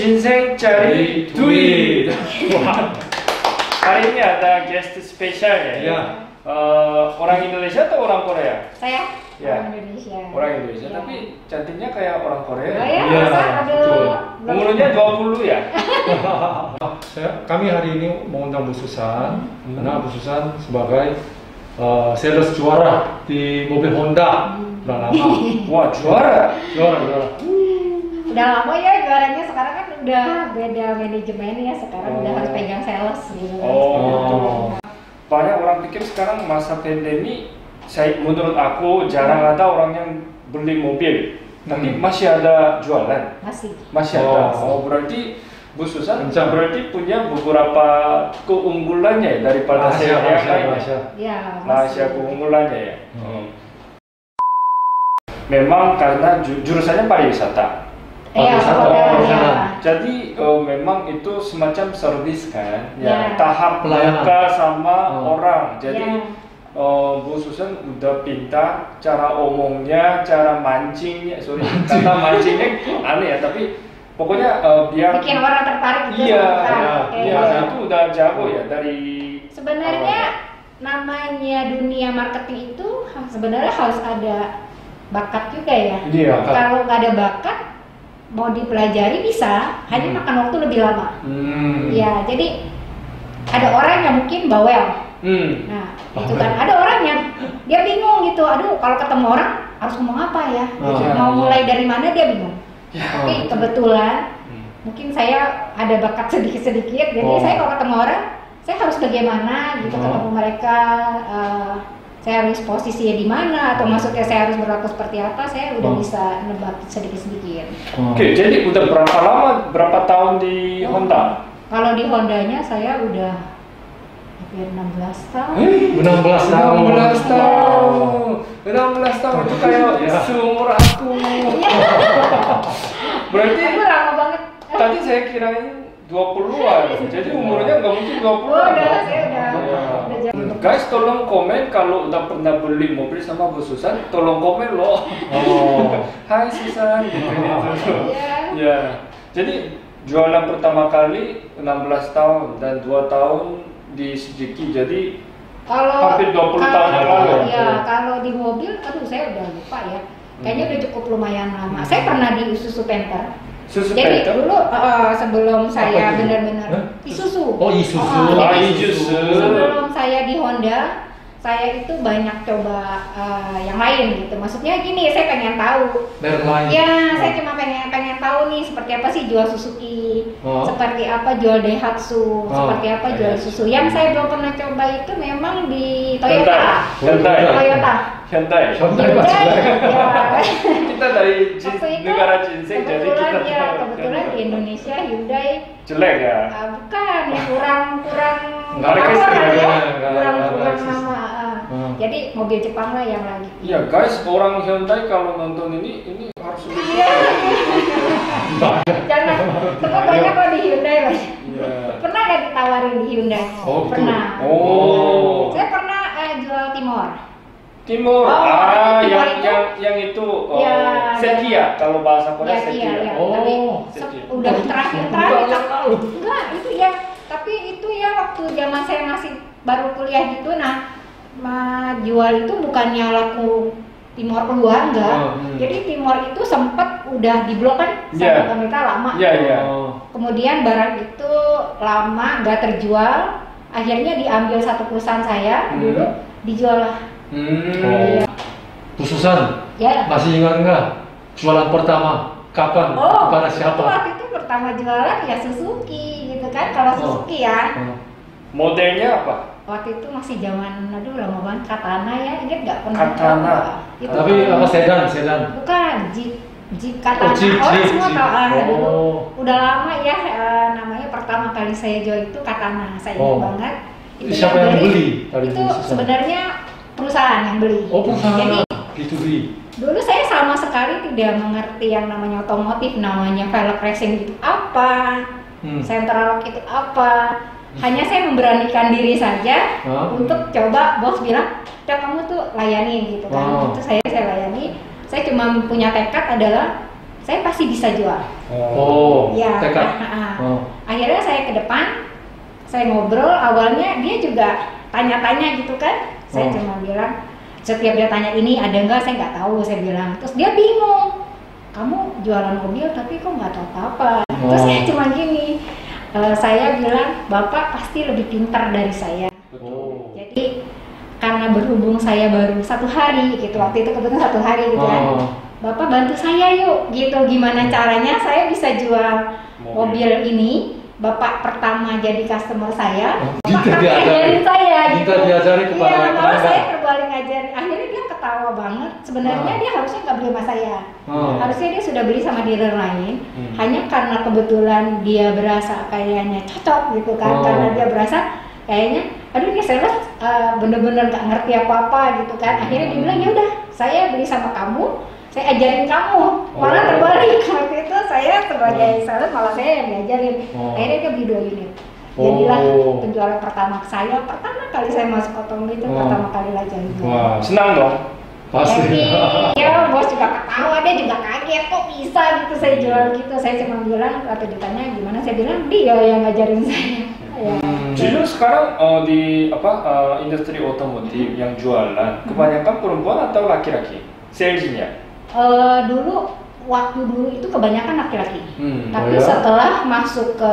jin생 cari duit. Wah. Hari ini ada guest spesial ya. Ya. Eh, orang Indonesia atau orang Korea? Saya Ya. orang Indonesia. Orang Indonesia, Ya. tapi cantiknya kayak orang Korea. Oh ya, Iya, masa betul. aduh. Umurnya 20 ya? Saya, kami hari ini mengundang Bu Susan, karena Bu Susan sebagai eh, sales juara di mobil Honda. Udah lama. Wah, juara. Juara, juara. Udah lama ya juaranya udah beda manajemen ya sekarang udah Oh. harus pegang sales gitu. kan. Oh, gitu. Oh. Banyak orang pikir sekarang masa pandemi, saya menurut aku jarang ada orang yang beli mobil, tapi Hmm. masih ada jualan, Masih. masih ada. Oh. Oh, berarti Bu Susan Kencang. berarti punya beberapa keunggulannya daripada Rahasia, saya yang lain. rahasia. Ya, Rahasia masih. keunggulannya ya. Hmm. Memang karena ju- jurusannya pariwisata. Iya, Pariwisata, hotel, pariwisata. ya. Jadi eh, memang itu semacam servis kan, ya, Ya. tahap Pelayanan. buka sama Oh. orang. Jadi Ya. eh, Bu Susan udah pintar cara omongnya, cara mancingnya, sorry kata mancingnya aneh ya, tapi pokoknya eh, biar bikin orang tertarik gitu iya, iya, Oke. iya, itu udah jago ya dari Sebenarnya namanya dunia marketing itu sebenarnya harus ada bakat juga ya. Iya. Kalau nggak ada bakat mau dipelajari bisa, hanya Hmm. makan waktu lebih lama. Hmm. Ya, jadi ada orang yang mungkin bawel. Hmm. Nah, itu kan ada orang yang dia bingung gitu. Aduh, kalau ketemu orang harus ngomong apa ya? Oh, Gitu. iya, Mau iya. mulai dari mana dia bingung. Ya. Tapi Oh. kebetulan Hmm. mungkin saya ada bakat sedikit-sedikit. Jadi Oh. saya kalau ketemu orang, saya harus bagaimana gitu Oh. ketemu mereka. eh, saya harus posisinya di mana atau maksudnya saya harus berlaku seperti apa? Saya udah Oh. bisa nebak sedikit-sedikit. Oh. Oke, jadi udah berapa lama, berapa tahun di Oh. Honda? Kalau di Hondanya saya udah hampir 16 tahun. Eh, 16 tahun. 16 tahun. 16 tahun itu kayak Ya. seumur aku. Berarti Aku lama banget. tadi saya kirain 20-an. Jadi umurnya nggak mungkin 20 Oh, udah, saya udah. Guys, tolong komen kalau udah pernah beli mobil sama Bu Susan, tolong komen loh. Oh. Hai Susan, gitu gitu. Iya. Ya. Jadi jualan pertama kali 16 tahun dan 2 tahun di Suzuki. Jadi Kalau Hampir 20 kalau- tahun yang lalu. Ya, kalau di mobil, aduh saya udah lupa ya. Kayaknya udah cukup lumayan lama. Saya pernah di Isuzu Panther. Susu Jadi dulu uh, sebelum saya benar-benar Hah? Isuzu. Oh, Isuzu. Uh, Ah, jadi Isuzu. Sebelum saya di Honda, saya itu banyak coba uh, yang lain gitu. Maksudnya gini, saya pengen tahu. Merek lain. Ya, saya cuma pengen pengen tahu nih seperti apa sih jual Suzuki, Oh. seperti apa jual Daihatsu, Oh, seperti apa jual Daihatsu. Suzuki. Yang saya belum pernah coba itu memang di Toyota. Hyundai. Toyota. Hyundai. Hyundai. Hyundai, Hyundai. ya. Kita dari itu negara ginseng jadi kebetulan kita ya kebetulan di Indonesia Hyundai jelek ya. uh, bukan ya kurang kurang Nggak ada ya, kurang ada kurang eksis. nama. Hmm. Jadi mobil Jepang lah yang lagi. Iya guys, orang Hyundai kalau nonton ini ini harus lebih Iya. Jangan, banyak kok di Hyundai mas. Iya. Pernah nggak ditawarin di Hyundai? Oh, gitu. pernah. Oh. Saya pernah eh, jual Timor. Timur, Oh, ah Timur yang itu? yang yang itu oh, Ya, Setia kalau bahasa Korea Ya, Setia. iya, iya. Oh, tapi Setia. se- udah terakhir terakhir. Enggak, itu ya. Tapi itu ya waktu zaman saya masih baru kuliah gitu, nah ma- jual itu bukannya laku Timor keluar enggak. Oh, hmm. Jadi Timor itu sempat udah di blok kan Iya. sama pemerintah lama. Iya, iya. Oh. Kemudian barang itu lama nggak terjual, akhirnya diambil satu perusahaan saya Hmm. dulu dijual lah. Hmm. Oh. Bu Susan, Ya. masih ingat nggak jualan pertama kapan Oh, kepada itu siapa? waktu itu pertama jualan ya Suzuki gitu kan. Kalau Oh. Suzuki ya, Oh. Modelnya apa? Waktu itu masih zaman aduh lama banget Katana ya, ingat nggak pernah? Katana. Itu Tapi apa sedan, sedan. bukan Jeep Jeep Katana. Oh, Jeep, Jeep, semua Jeep. tahu ah, dulu. Oh. Udah lama ya eh, namanya pertama kali saya jual itu Katana. Saya ingat Oh. banget. Siapa yang beli tadi Itu sebenarnya perusahaan yang beli. Oh, perusahaan Jadi B2B. dulu saya sama sekali tidak mengerti yang namanya otomotif, namanya velg racing itu apa, Hmm. central lock itu apa. Hanya saya memberanikan diri saja Hah? untuk coba bos bilang, "Udah kamu tuh layani gitu kan." Oh. Itu saya saya layani. Saya cuma punya tekad adalah saya pasti bisa jual. Oh, Ya, tekad. Oh. Akhirnya saya ke depan, saya ngobrol. Awalnya dia juga tanya-tanya gitu kan. Saya Oh. cuma bilang, setiap dia tanya ini ada nggak, saya nggak tahu. Saya bilang, terus dia bingung. Kamu jualan mobil tapi kok nggak tahu apa-apa. Terus Oh. saya cuma gini, eh, saya bilang bapak pasti lebih pintar dari saya. Oh. Jadi karena berhubung saya baru satu hari gitu waktu itu kebetulan satu hari gitu kan. Oh. Bapak bantu saya yuk gitu gimana caranya saya bisa jual mobil, ini. Bapak pertama jadi customer saya. Oh, Bapak minta kakek diajari. ajarin saya gitu. diajari kepada Iya, malah pelanggan. saya terbalik ngajarin. Akhirnya dia ketawa banget. Sebenarnya Ah. dia harusnya nggak beli sama saya. Oh. Harusnya dia sudah beli sama dealer lain. Hmm. Hanya karena kebetulan dia berasa kayaknya cocok gitu kan. Oh. Karena dia berasa kayaknya aduh ini sales uh, bener-bener nggak ngerti apa-apa gitu kan. Akhirnya dia bilang ya udah saya beli sama kamu. Saya ajarin kamu, malah Oh. terbalik waktu itu saya sebagai sales malah saya yang diajarin. Oh. Akhirnya dia beli dua unit. Oh. Jadilah penjualan pertama saya, pertama kali saya masuk otomobil itu Oh. pertama kali lah jadi. Wah, Senang dong. pasti. Jadi ya bos juga ketawa, dia juga kaget kok bisa gitu saya jual gitu. Saya cuma bilang atau ditanya gimana, saya bilang dia yang ngajarin saya. Ya. Hmm. Justru sekarang eh, di apa eh, industri otomotif yang jualan kebanyakan perempuan atau laki-laki salesnya. Eh, dulu waktu dulu itu kebanyakan laki-laki. Hmm. Tapi Oh ya? setelah masuk ke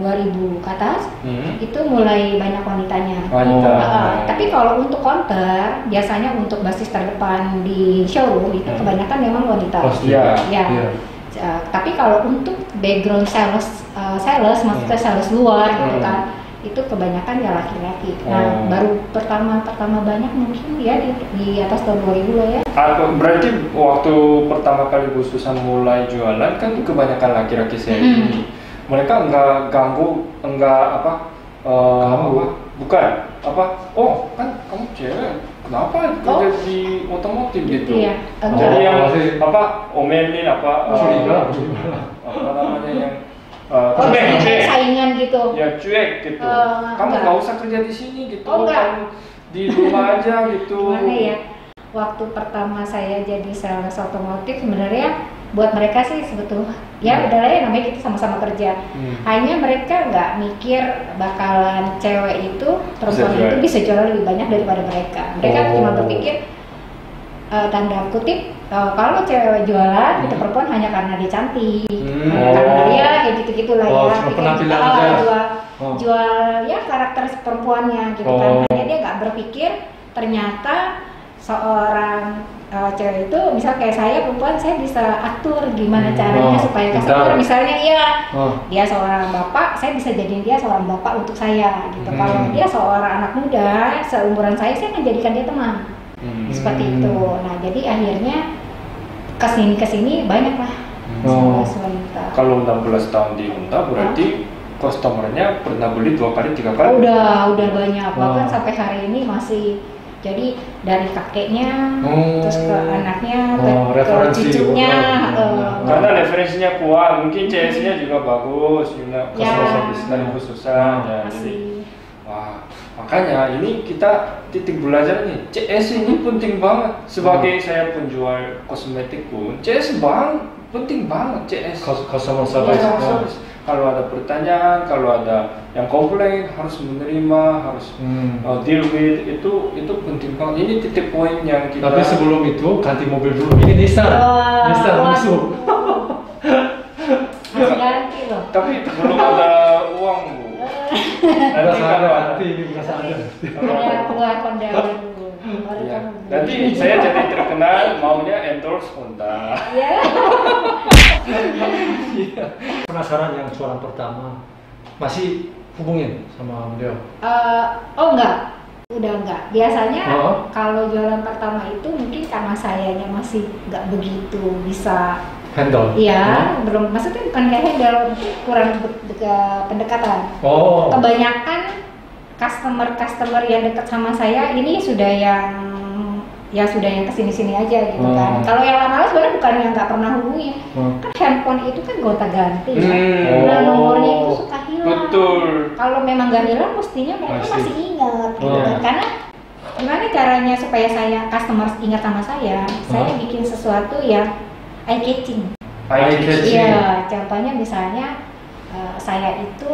2000 ke atas, Hmm. itu mulai banyak wanitanya. Wanita. Oh. Uh, tapi kalau untuk counter, biasanya untuk basis terdepan di showroom itu Hmm. kebanyakan memang wanita. Pasti. Iya. Ya. Iya. Uh, tapi kalau untuk background sales, uh, sales maksudnya Hmm. sales luar gitu Hmm. kan, itu kebanyakan ya laki-laki. Oh. Nah, baru pertama-pertama banyak mungkin ya di, di atas tahun 2000 lah ya. Apa- berarti waktu pertama kali Bu Susan mulai jualan kan kebanyakan laki-laki sales Hmm. ini. Mereka enggak ganggu, enggak apa? eh, Ganggu. apa? Bukan. Apa? Oh, kan kamu cewek. Kenapa kerja Oh. di otomotif gitu? Iya, Jadi enggak. yang Masih- apa? Omelin apa? eh, Curiga. apa namanya yang uh, Oh, cuek, kayak cuek. saingan gitu. ya cuek gitu. Eh, kamu enggak. nggak usah kerja di sini gitu. Oh. Kamu di rumah aja gitu. Gimana ya? Waktu pertama saya jadi sales otomotif sebenarnya buat mereka sih sebetulnya ya Hmm. udahlah ya namanya kita sama-sama kerja. Hmm. Hanya mereka nggak mikir bakalan cewek itu perempuan Bisa itu bisa jual lebih banyak daripada mereka. Mereka Oh. cuma berpikir eh, tanda kutip eh, kalau cewek jualan itu Hmm. perempuan hanya karena dia cantik, Hmm. hanya karena Oh. dia kayak gitu-gitu lah Oh, ya. cuma Pikir, penampilan ah, aja. Jual, Oh. jual ya karakter perempuannya gitu kan. Oh. Hanya dia nggak berpikir ternyata seorang uh, cewek itu misal kayak saya perempuan saya bisa atur gimana Hmm. caranya Oh, supaya customer misalnya iya Oh. dia seorang bapak, saya bisa jadiin dia seorang bapak untuk saya gitu. Hmm. Kalau dia seorang anak muda, seumuran saya, saya akan jadikan dia teman. Hmm. Seperti Hmm. itu. Nah, jadi akhirnya ke sini ke sini banyak lah Oh. Kalau 16 tahun di Honda berarti customernya pernah beli dua kali tiga Oh, kali. udah, udah banyak. Bahkan Wow. sampai hari ini masih jadi dari kakeknya, Oh. terus ke anaknya, ke, Oh, ke cucunya. eh, Karena referensinya kuat, mungkin CS-nya juga bagus, juga Ya. customer dari khususan ya. Jadi. Wah, makanya ini kita titik belajar nih. CS ini penting banget. Sebagai saya penjual kosmetik pun, CS bang penting banget CS. Cus- Customer Customer service. Iya. Ya. service. Kalau ada pertanyaan, kalau ada yang komplain harus menerima, harus Hmm. uh, deal with itu itu penting banget. Ini titik poin yang kita. Tapi sebelum itu ganti mobil dulu. Ini Nissan. Nissan musuh. Ganti loh. Tapi belum ada ada, nanti ini Honda dulu. Baru Iya. kamu beli. Nanti saya jadi terkenal maunya endorse Honda. Ya. Penasaran yang jualan pertama. Masih hubungin sama beliau. Eh, oh enggak, udah enggak. Biasanya Oh. kalau jualan pertama itu mungkin karena sayanya masih nggak begitu bisa, Handle. iya belum. Maksudnya bukan kayak handle, kurang pendekatan. Oh. Kebanyakan customer-customer yang dekat sama saya ini sudah yang ya sudah yang ke sini-sini aja gitu Oh. kan. Kalau yang lama sebenarnya bukan yang nggak pernah hubungi, Hmm. kan handphone itu kan gonta ganti. ya. Hmm. Nah, Oh. nomornya itu suka hilang. Betul. Kalau memang nggak hilang, mestinya mereka Pasti. masih ingat, gitu Oh. kan. Karena gimana caranya supaya saya customer ingat sama saya? Saya Oh. bikin sesuatu yang eye catching. Eye catching. Iya, contohnya misalnya eh, saya itu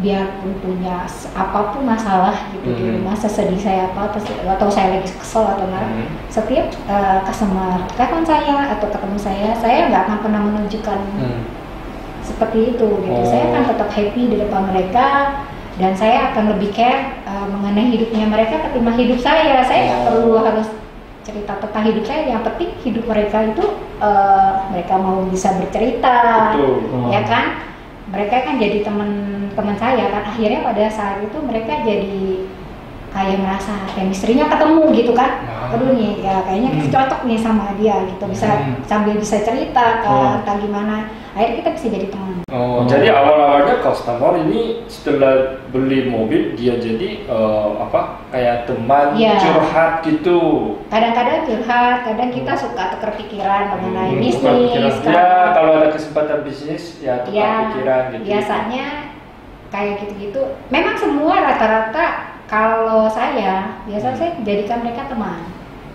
biarpun punya apa pun masalah gitu di Hmm. rumah, sesedih saya apa atau, saya lagi kesel atau marah, Hmm. setiap eh, customer telepon saya atau ketemu saya, saya nggak akan pernah menunjukkan Hmm. seperti itu gitu. Oh. Saya akan tetap happy di depan mereka dan saya akan lebih care uh, mengenai hidupnya mereka ketimbang hidup saya. Saya nggak Oh. perlu harus cerita tentang hidup saya. Yang penting hidup mereka itu uh, mereka mau bisa bercerita, Betul. Ya kan? Mereka kan jadi teman-teman saya kan. Akhirnya pada saat itu mereka jadi kayak merasa chemistry-nya ketemu gitu kan. Nah. Aduh nih, ya kayaknya Hmm. cocok nih sama dia gitu. Bisa Hmm. sambil bisa cerita kan, Oh. gimana. Akhirnya kita bisa jadi teman. Oh, Oh. jadi awal-awalnya customer ini setelah beli mobil dia jadi eh, apa kayak teman Iya. curhat gitu. kadang-kadang curhat, kadang kita suka tukar pikiran mengenai Hmm, bisnis. pikiran. Ya kan. kalau ada kesempatan bisnis ya tukar Ya, pikiran gitu. biasanya kayak gitu-gitu. Memang semua rata-rata kalau saya biasa Hmm. saya jadikan mereka teman.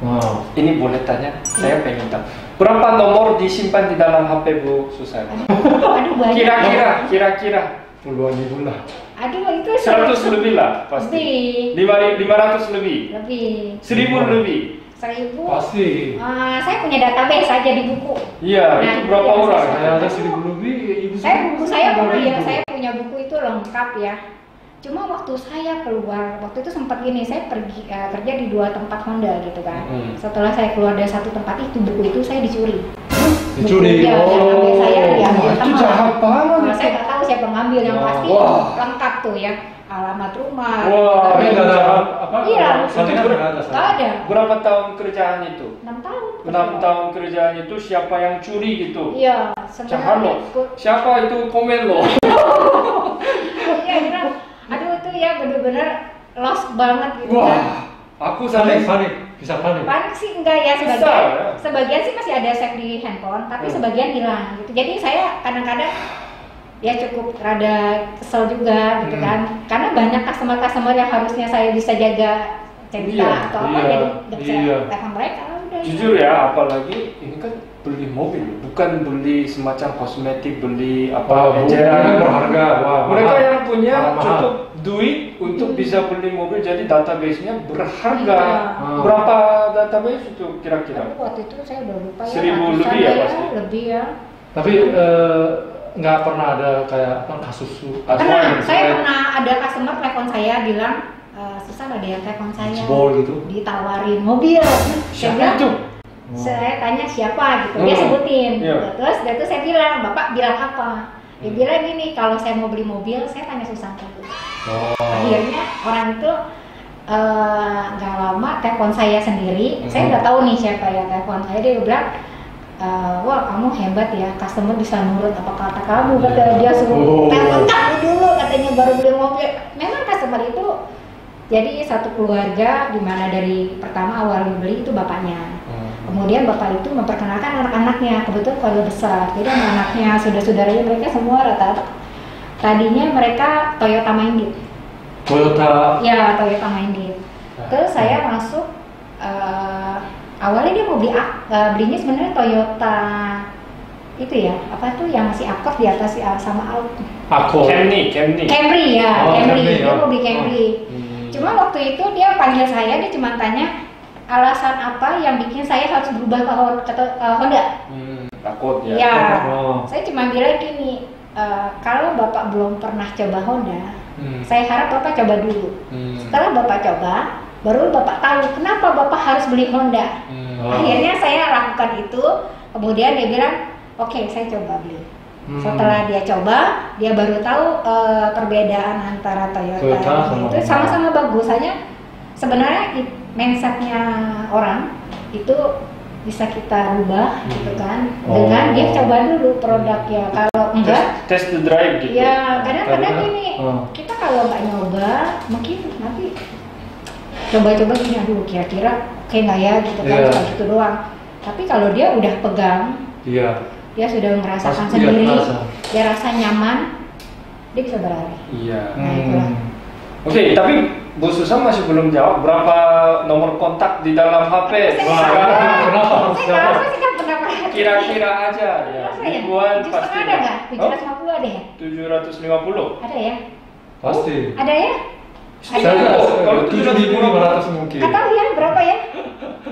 Wow. Ini boleh tanya, saya pengen tahu. Berapa nomor disimpan di dalam HP Bu Susan? Aduh, aduh banyak. Kira-kira, kira-kira Puluhan ribu lah. Aduh itu 100 lebih lah pasti. Lebih. Lima lima ratus lebih. Lebih. Seribu lebih. Seribu. Pasti. Eh, saya punya database aja di buku. Iya, Nah, itu berapa iya, orang? saya- ada seribu lebih. Ibu Saya buku saya pernah ya, saya punya buku itu lengkap ya. Cuma waktu saya keluar, waktu itu sempat gini, saya pergi eh, kerja di dua tempat Honda gitu kan. Hmm. Setelah saya keluar dari satu tempat itu, buku itu saya dicuri. Dicuri. Buku, ya, yang ambil saya diambil Wah, itu teman. jahat banget. Nah, saya nggak tahu siapa ngambil yang Wah. pasti Wah. lengkap tuh ya, alamat rumah. Wah, Tapi nggak ada apa? Iya, itu nggak ada. Berapa tahun kerjaan itu? Enam tahun. Enam tahun kerjaan itu siapa yang curi gitu? Iya, Jahat loh. ku- Siapa itu komen loh? Iya, bener. Aduh itu ya bener-bener lost banget gitu kan. Wah, aku Panik, sampai panik. Bisa panik. Panik sih enggak ya Bisa, sebagian, ya. sebagian sih masih ada save di handphone, tapi Hmm. sebagian hilang gitu. Jadi saya kadang-kadang ya cukup rada kesel juga gitu Hmm. kan, karena banyak customer-customer yang harusnya saya bisa jaga cerita Iya, atau apa iya, jadi nggak bisa iya. telepon mereka udah. jujur ya, apalagi ini kan beli mobil, bukan beli semacam kosmetik, beli apa eceran. ini berharga. Wah, Mereka yang punya mahal. cukup duit untuk bisa beli mobil, jadi database-nya berharga. Iya. Hmm. Berapa database itu kira-kira? Waktu itu saya udah lupa ya. Seribu ratusan lebih ya pasti? Lebih ya. Tapi eh, nggak pernah ada kayak apa kasus Pernah, saya kayak pernah ada customer telepon saya bilang, e, Susan ada yang telepon saya gitu. ditawarin mobil. Saya Siapa itu? saya tanya siapa gitu, dia Hmm. sebutin. Iya. Terus dia tuh saya bilang, bapak bilang apa? Dia Hmm. bilang gini, kalau saya mau beli mobil, saya tanya dulu. Oh. Akhirnya orang itu eh, nggak lama telepon saya sendiri, saya Hmm. nggak tahu nih siapa yang telepon saya dia bilang. eh, wah kamu hebat ya, customer bisa nurut apa kata kamu kata Iya. dia suruh Oh. telepon kamu dulu katanya baru beli mobil. Memang customer itu jadi satu keluarga di mana dari pertama awal beli itu bapaknya. Hmm. Kemudian bapak itu memperkenalkan anak-anaknya, kebetulan keluarga besar. Jadi anak-anaknya, saudara-saudaranya mereka semua rata-rata tadinya mereka Toyota Minded. Toyota. Ya, Toyota Minded. Terus saya masuk eh, awalnya dia mau beli ak- eh, belinya sebenarnya Toyota itu ya, apa tuh yang masih Accord di atas ya, sama Out. Aku. Camry, Camry. Camry ya, Oh, Camry. Camry, Dia ya. mau beli Camry. Hmm. Cuma waktu itu dia panggil saya, dia cuma tanya alasan apa yang bikin saya harus berubah ke Honda. Hmm, takut ya. Ya, Oh. saya cuma bilang gini, "Eh, kalau bapak belum pernah coba Honda, Hmm. saya harap bapak coba dulu. Hmm. Setelah bapak coba, baru bapak tahu kenapa bapak harus beli Honda. Hmm. Oh. Akhirnya saya lakukan itu, kemudian dia bilang, oke saya coba beli. Hmm. Setelah dia coba, dia baru tahu eh, perbedaan antara Toyota, Toyota sama itu sama-sama bagus. Hanya sebenarnya mindsetnya orang itu bisa kita rubah gitu kan Oh. dengan dia coba dulu produknya. Kalau enggak, Test, test the drive gitu. ya kadang-kadang Karena- gini Oh. kita kalau nggak nyoba mungkin nanti coba-coba gini aduh kira-kira kayak nggak ya gitu kan kayak gitu doang. Tapi kalau dia udah pegang Iya. dia sudah merasakan Pasti dia sendiri, terasa. dia rasa nyaman, dia bisa beralih. Iya. Nah, itulah. Hmm. Oke, tapi Bu Susan masih belum jawab berapa nomor kontak di dalam HP Wah, kenapa perhatian. kira-kira aja ya. Berapa ya? Ribuan Tujuh pasti. ada nggak? Tujuh ratus lima puluh ada ya? 750. Ada ya? Pasti. Ada ya? Saya Kalau tujuh ribu lima ratus mungkin. Nggak tahu ya berapa ya?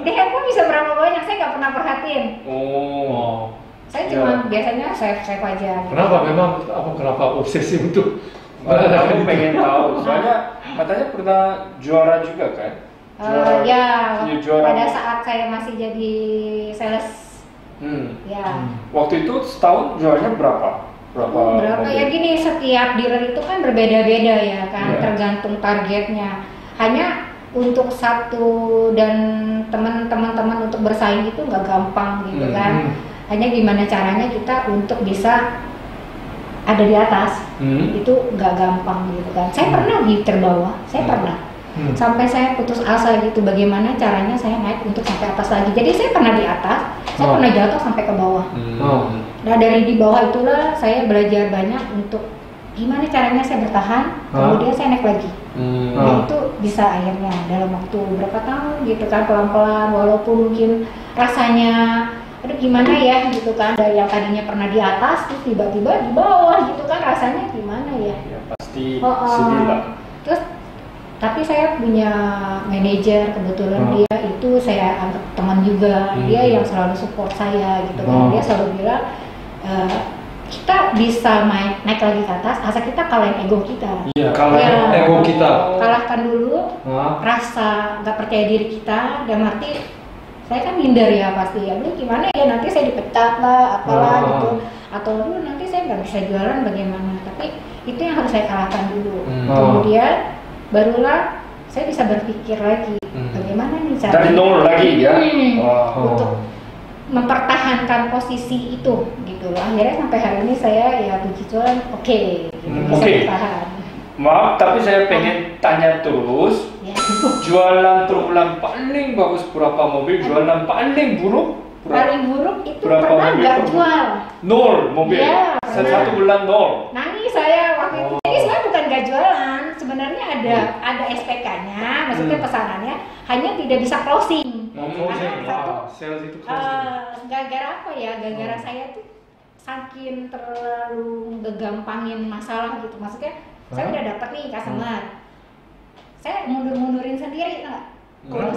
Di handphone bisa berapa banyak? Saya nggak pernah perhatiin. Oh. Saya Ya. cuma biasanya save save aja. Kenapa memang apa kenapa obsesi untuk aku pengen tahu. Soalnya katanya pernah juara juga kan? Eh, ya, Iya, juara. pada saat saya masih jadi sales, Hmm. ya. Hmm. Waktu itu setahun jualnya berapa? Berapa? Oh, berapa ya mobil? gini setiap dealer itu kan berbeda-beda ya kan Iya. tergantung targetnya hanya untuk satu dan teman-teman teman untuk bersaing itu nggak gampang gitu Hmm. kan hanya gimana caranya kita untuk bisa ada di atas Hmm. itu nggak gampang gitu kan saya Hmm. pernah di terbawah saya Hmm. pernah Hmm. sampai saya putus asa gitu bagaimana caranya saya naik untuk sampai atas lagi jadi saya pernah di atas saya Oh. pernah jatuh sampai ke bawah Hmm. Oh. Nah dari di bawah itulah saya belajar banyak untuk gimana caranya saya bertahan, Hah? kemudian saya naik lagi. Hmm. Nah, Ah. itu bisa akhirnya dalam waktu berapa tahun gitu kan pelan-pelan walaupun mungkin rasanya aduh gimana ya gitu kan dari yang tadinya pernah di atas terus tiba-tiba di bawah gitu kan rasanya gimana ya. Ya pasti Oh, oh. sedih lah. Terus tapi saya punya manajer kebetulan Oh. dia itu saya anggap teman juga Hmm. dia yang selalu support saya gitu kan Oh. dia selalu bilang "Eh, kita bisa main naik lagi ke atas asal kita kalahin ego kita Iya. Kalau Ya. ego kita. kalahkan dulu Hah? rasa nggak percaya diri kita dan arti saya kan minder ya pasti ya lu gimana ya nanti saya dipecat lah apalah Oh. gitu atau lu nanti saya nggak bisa jualan bagaimana tapi itu yang harus saya kalahkan dulu Hmm. Oh. kemudian barulah saya bisa berpikir lagi Hmm. bagaimana nih Dari caranya nol lagi ya. Hmm. Wah. untuk mempertahankan posisi itu gitu loh akhirnya sampai hari ini saya ya puji Tuhan oke gitu, Hmm, bisa oke. bertahan Maaf, tapi saya pengen tanya terus. ya. Jualan terulang paling bagus berapa mobil? Jualan paling buruk? Paling buruk itu Berapa pernah nggak jual Nol mobil. Iya, Satu bulan nol. nangis saya waktu itu Oh. jadi sebenarnya bukan nggak jualan sebenarnya ada ada SPK-nya maksudnya Hmm. pesanannya hanya tidak bisa closing Mau closing. Karena satu, sales itu closing. Eh, gara-gara apa ya? Gara-gara Oh. saya tuh saking terlalu ngegampangin masalah gitu. Maksudnya saya Hah? udah dapat nih customer. Saya mundur-mundurin sendiri, nggak? Kenapa?